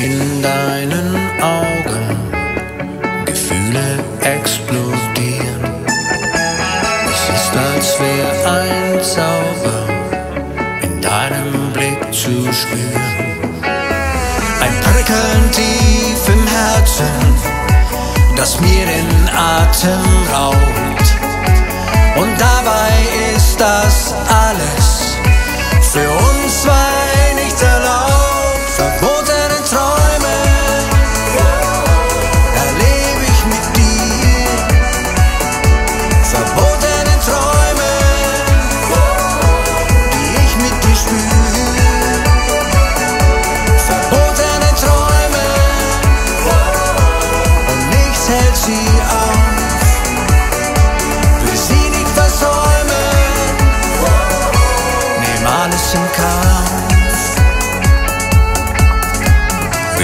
in deinen Augen Gefühle explodieren. Es ist, als wäre ein Zauber in deinem Blick zu spüren. Ein Prickeln tief im Herzen, das mir den Atem raubt. Und dabei ist das alles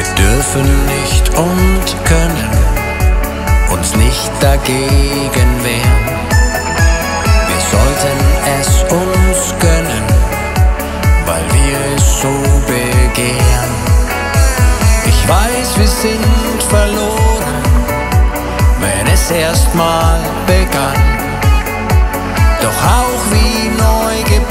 Wir dürfen nicht und können uns nicht dagegen wehren. Wir sollten es uns gönnen, weil wir es so begehren. Ich weiß, wir sind verloren, wenn es erstmal begann. Doch auch wie neu geboren,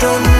don't